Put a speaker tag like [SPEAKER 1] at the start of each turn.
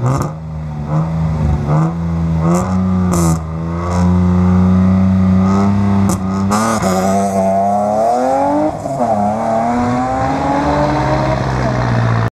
[SPEAKER 1] Huh?